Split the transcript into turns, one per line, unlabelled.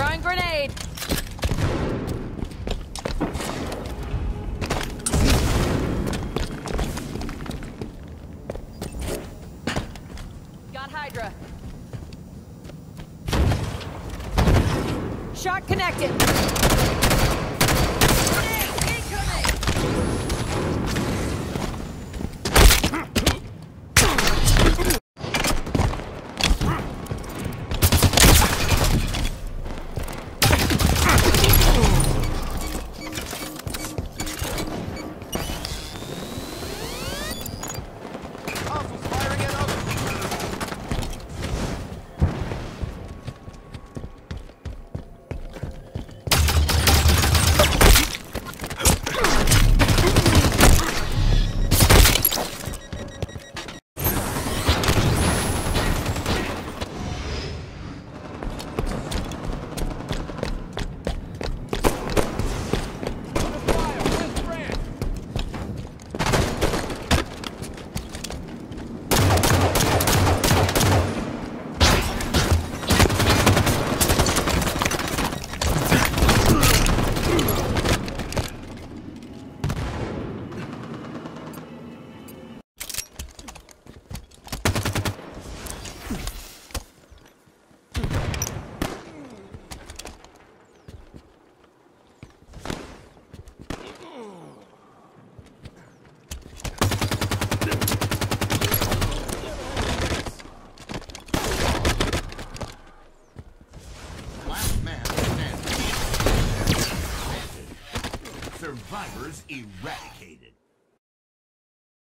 Throwing grenade. Got Hydra. Shot connected. Grenade incoming.
survivors eradicated.